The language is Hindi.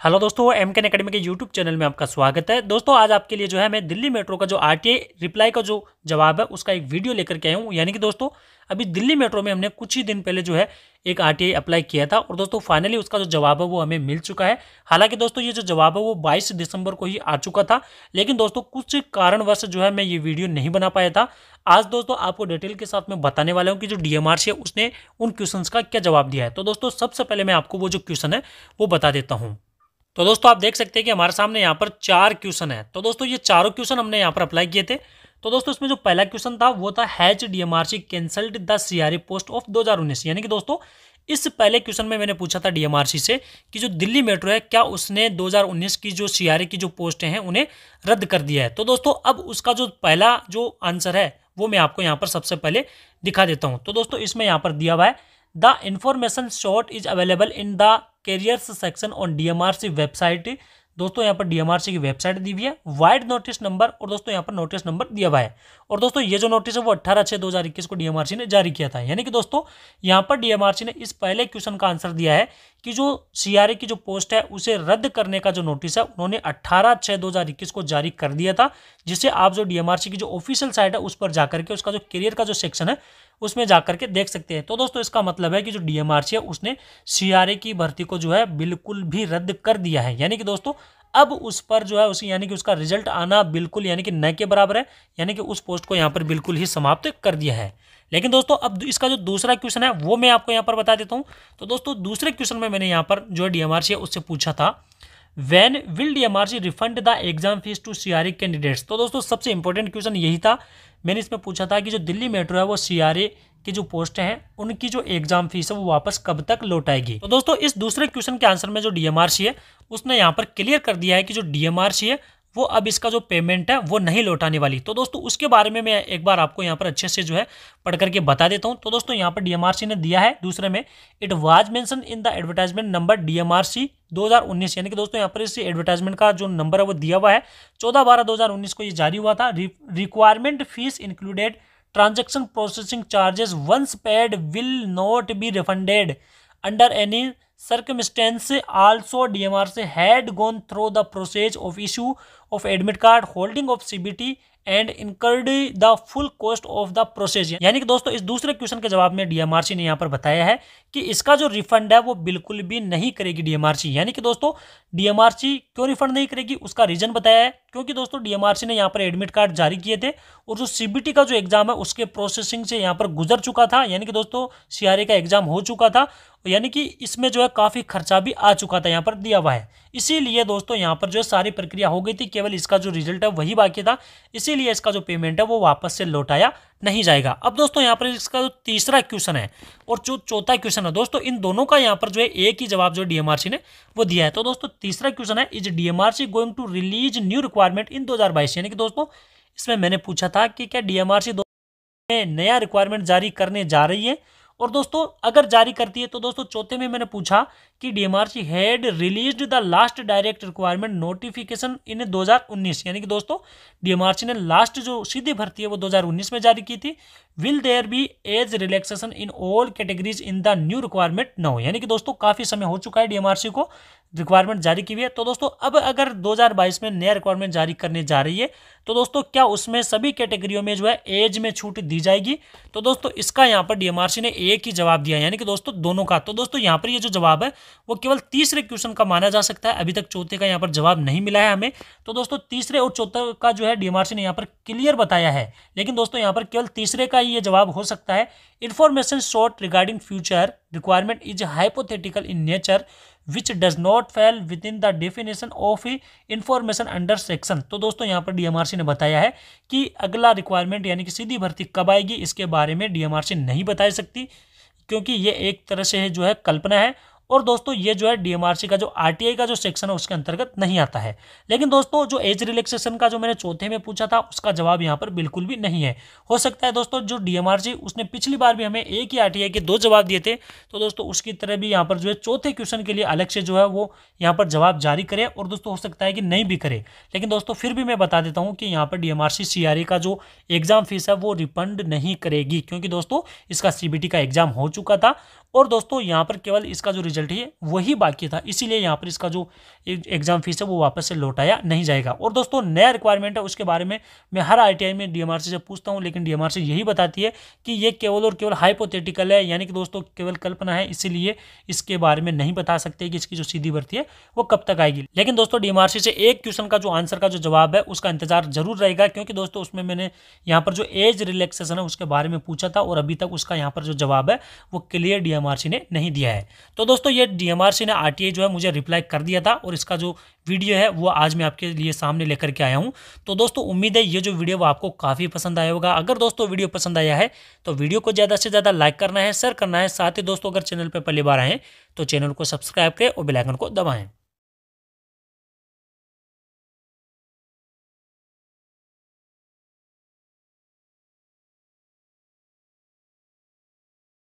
हेलो दोस्तों एम कैन अकेडमी के यूट्यूब चैनल में आपका स्वागत है। दोस्तों, आज आपके लिए जो है, मैं दिल्ली मेट्रो का जो आरटीआई रिप्लाई का जो जवाब है, उसका एक वीडियो लेकर के आया हूँ। यानी कि दोस्तों, अभी दिल्ली मेट्रो में हमने कुछ ही दिन पहले जो है, एक आरटीआई अप्लाई किया था और दोस्तों फाइनली उसका जो जवाब है, वो हमें मिल चुका है। हालाँकि दोस्तों, ये जो जवाब है, वो 22 दिसंबर को ही आ चुका था, लेकिन दोस्तों, कुछ कारणवश जो है, मैं ये वीडियो नहीं बना पाया था। आज दोस्तों, आपको डिटेल के साथ में बताने वाला हूँ कि जो डीएमआरसी है, उसने उन क्वेश्चन का क्या जवाब दिया है। तो दोस्तों, सबसे पहले मैं आपको वो जो क्वेश्चन है, वो बता देता हूँ। तो दोस्तों आप देख सकते हैं कि हमारे सामने यहाँ पर चार क्वेश्चन है। तो दोस्तों ये चारों क्वेश्चन हमने यहाँ पर अप्लाई किए थे। तो दोस्तों इसमें जो पहला क्वेश्चन था, वो था has DMRC cancelled the CRA post of 2019 यानी कि दोस्तों, इस पहले क्वेश्चन में मैंने पूछा था डीएमआरसी से कि जो दिल्ली मेट्रो है, क्या उसने 2019 की जो सीआरए की जो पोस्ट हैं, उन्हें रद्द कर दिया है? तो दोस्तों, अब उसका जो पहला जो आंसर है, वो मैं आपको यहाँ पर सबसे पहले दिखा देता हूँ। तो दोस्तों, इसमें यहाँ पर दिया हुआ है the information sought is available in the careers section on DMRC website दोस्तों, यहाँ पर डीएमआरसी की वेबसाइट दी हुई है। वाइड नोटिस नंबर और दोस्तों, यहाँ पर नोटिस नंबर दिया हुआ है। और दोस्तों, ये जो नोटिस है, वो अट्ठारह छः दो हज़ार इक्कीस को डीएमआरसी ने जारी किया था। यानी कि दोस्तों, यहाँ पर डीएमआरसी ने इस पहले क्वेश्चन का आंसर दिया है कि जो सीआरए की जो पोस्ट है, उसे रद्द करने का जो नोटिस है, उन्होंने अट्ठारह छः दो हज़ार इक्कीस को जारी कर दिया था, जिसे आप जो डीएमआरसी की जो ऑफिशियल साइट है, उस पर जाकर के, उसका जो करियर का जो सेक्शन है, उसमें जाकर के देख सकते हैं। तो दोस्तों, इसका मतलब है कि जो डीएमआरसी है, उसने सीआरए की भर्ती को जो है, बिल्कुल भी रद्द कर दिया है। यानी कि दोस्तों अब उस पर जो है उसी यानी कि उसका रिज़ल्ट आना बिल्कुल यानी कि न के बराबर है, यानी कि उस पोस्ट को यहाँ पर बिल्कुल ही समाप्त कर दिया है। लेकिन दोस्तों, अब इसका जो दूसरा क्वेश्चन है, वो मैं आपको यहाँ पर बता देता हूँ। तो दोस्तों, दूसरे क्वेश्चन में मैंने यहाँ पर जो डीएमआरसी है, उससे पूछा था when will DMRC refund the exam fees to CRA candidates तो दोस्तों, सबसे इंपॉर्टेंट क्वेश्चन यही था। मैंने इसमें पूछा था कि जो दिल्ली मेट्रो है, वो सीआरए की जो पोस्ट हैं, उनकी जो एग्ज़ाम फ़ीस है, वो वापस कब तक लौट आएगी? तो दोस्तों, इस दूसरे क्वेश्चन के आंसर में जो डीएमआरसी है, उसने यहाँ पर क्लियर कर दिया है कि जो डीएमआरसी है, वो अब इसका जो पेमेंट है, वो नहीं लौटाने वाली। तो दोस्तों, उसके बारे में मैं एक बार आपको यहाँ पर अच्छे से जो है पढ़ करके बता देता हूँ। तो दोस्तों, यहाँ पर डीएमआरसी ने दिया है दूसरे में। It was mention in the advertisement number DMRC 2019 यानी कि दोस्तों, यहाँ पर इस एडवर्टाइजमेंट का जो नंबर है, वो दिया हुआ है। चौदह बारह दो को ये जारी हुआ था। Requirement fees included transaction processing charges once paid will not be refunded under any circumstance also DMRC had gone through the process of issue of admit card, holding of CBT and incurred the full cost of the process यानी कि दोस्तों, इस दूसरे क्वेश्चन के जवाब में डीएमआरसी ने यहाँ पर बताया है कि इसका जो रिफंड है, वो बिल्कुल भी नहीं करेगी डीएमआरसी यानी कि दोस्तों डीएमआरसी क्यों रिफंड नहीं करेगी? उसका रीजन बताया है, क्योंकि दोस्तों डीएमआरसी ने यहाँ पर एडमिट कार्ड जारी किए थे और जो सीबीटी का जो एग्ज़ाम है, उसके प्रोसेसिंग से यहाँ पर गुजर चुका था। यानी कि दोस्तों सीआरए का एग्ज़ाम हो चुका था। यानी कि इसमें जो है काफ़ी खर्चा भी आ चुका था यहाँ पर, दिया हुआ है। इसीलिए दोस्तों, यहाँ पर जो सारी प्रक्रिया हो गई थी, केवल इसका जो रिज़ल्ट है वही बाकी था। इसीलिए इसका जो पेमेंट है वो वापस से लौटाया नहीं जाएगा। अब दोस्तों, यहाँ पर इसका जो तीसरा क्वेश्चन है और जो चौथा क्वेश्चन है, दोस्तों, इन दोनों का यहाँ पर जो है एक ही जवाब जो डीएमआरसी ने वो दिया है। तो दोस्तों, तीसरा क्वेश्चन है is DMRC going to release new requirement in दो यानी कि दोस्तों, इसमें मैंने पूछा था कि क्या डीएमआरसी दो नया रिक्वायरमेंट जारी करने जा रही है? और दोस्तों अगर जारी करती है तो दोस्तों चौथे में मैंने पूछा कि DMRC had released the last direct requirement notification in 2019 यानी कि दोस्तों डीएमआरसी ने लास्ट जो सीधी भर्ती है वो 2019 में जारी की थी। Will there be as relaxation in all categories in the new requirement no यानी कि दोस्तों, काफ़ी समय हो चुका है डीएमआरसी को रिक्वायरमेंट जारी की हुई है। तो दोस्तों, अब अगर 2022 में नया रिक्वायरमेंट जारी करने जा रही है तो दोस्तों, क्या उसमें सभी कैटेगरियों में जो है एज में छूट दी जाएगी? तो दोस्तों, इसका यहाँ पर डीएमआरसी ने एक ही जवाब दिया यानी कि दोस्तों, दोनों का। तो दोस्तों, यहाँ पर ये जो जवाब है वो केवल तीसरे क्वेश्चन का माना जा सकता है। अभी तक चौथे का यहाँ पर जवाब नहीं मिला है हमें। तो दोस्तों, तीसरे और चौथे का जो है डीएमआरसी ने यहाँ पर क्लियर बताया है। लेकिन दोस्तों, यहाँ पर केवल तीसरे का ही ये जवाब हो सकता है। Information short regarding future requirement is hypothetical in nature which does not fail within the definition of information under section तो दोस्तों, यहाँ पर डीएमआरसी ने बताया है कि अगला रिक्वायरमेंट यानी कि सीधी भर्ती कब आएगी, इसके बारे में डीएमआरसी नहीं बता सकती, क्योंकि ये एक तरह से है जो है, कल्पना है। और दोस्तों, ये जो है डीएमआरसी का जो आरटीआई का जो सेक्शन है, उसके अंतर्गत नहीं आता है। लेकिन दोस्तों, जो एज रिलैक्सेशन का जो मैंने चौथे में पूछा था, उसका जवाब यहाँ पर बिल्कुल भी नहीं है। हो सकता है दोस्तों, जो डीएमआरसी उसने पिछली बार भी हमें एक ही आरटीआई के दो जवाब दिए थे तो दोस्तों, उसकी तरह भी यहाँ पर जो है चौथे क्वेश्चन के लिए अलग से जो है वो यहाँ पर जवाब जारी करे और दोस्तों, हो सकता है कि नहीं भी करे। लेकिन दोस्तों, फिर भी मैं बता देता हूँ कि यहाँ पर डीएमआरसी सीआरए का जो एग्ज़ाम फ़ीस है, वो रिफंड नहीं करेगी, क्योंकि दोस्तों, इसका सीबीटी का एग्ज़ाम हो चुका था और दोस्तों, यहाँ पर केवल इसका जो रिज़ल्ट है, वही बाकी था। इसीलिए यहाँ पर इसका जो एग्ज़ाम फ़ीस है, वो वापस से लौटाया नहीं जाएगा। और दोस्तों, नया रिक्वायरमेंट है, उसके बारे में मैं हर आई में डीएमआरसी से पूछता हूँ, लेकिन डीएमआरसी यही बताती है कि ये केवल और केवल हाइपोथेटिकल है, यानी कि दोस्तों, केवल कल्पना है, इसीलिए इसके बारे में नहीं बता सकते कि इसकी जो सीधी भर्ती है, वो कब तक आएगी। लेकिन दोस्तों डीएमआरसी से एक क्वेश्चन का जो आंसर का जो जवाब है, उसका इंतज़ार ज़रूर रहेगा, क्योंकि दोस्तों, उसमें मैंने यहाँ पर जो एज रिलैक्सेशन है, उसके बारे में पूछा था, और अभी तक उसका यहाँ पर जो जवाब है, वो क्लियर डीएमआरसी ने नहीं दिया है। तो दोस्तों, ये डीएमआरसी ने आरटीआई जो है मुझे रिप्लाई कर दिया था और इसका जो वीडियो है, वो आज मैं आपके लिए सामने लेकर के आया हूँ। तो दोस्तों, उम्मीद है ये जो वीडियो वो आपको काफ़ी पसंद आया होगा। अगर दोस्तों वीडियो पसंद आया है तो वीडियो को ज़्यादा से ज़्यादा लाइक करना है शेयर करना है। साथ ही दोस्तों, अगर चैनल पर पहली बार आएँ तो चैनल को सब्सक्राइब करें और बेलाइकन को दबाएँ।